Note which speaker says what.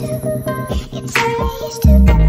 Speaker 1: used to. It's used to.